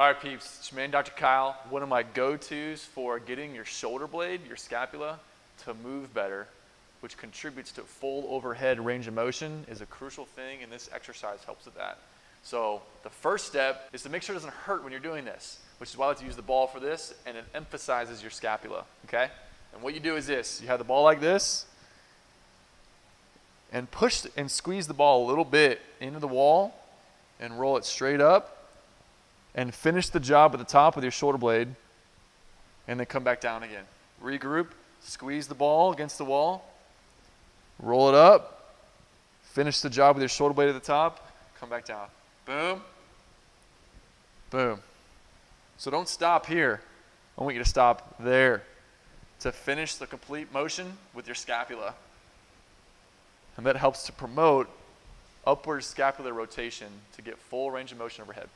All right, peeps. It's your man, Dr. Kyle. One of my go-tos for getting your shoulder blade, your scapula, to move better, which contributes to full overhead range of motion, is a crucial thing, and this exercise helps with that. So the first step is to make sure it doesn't hurt when you're doing this, which is why I like to use the ball for this, and it emphasizes your scapula, okay? And what you do is this. You have the ball like this, and push and squeeze the ball a little bit into the wall, and roll it straight up, and finish the job at the top with your shoulder blade, and then come back down again. Regroup, squeeze the ball against the wall, roll it up, finish the job with your shoulder blade at the top, come back down. Boom. Boom. So don't stop here. I want you to stop there to finish the complete motion with your scapula. And that helps to promote upward scapular rotation to get full range of motion overhead.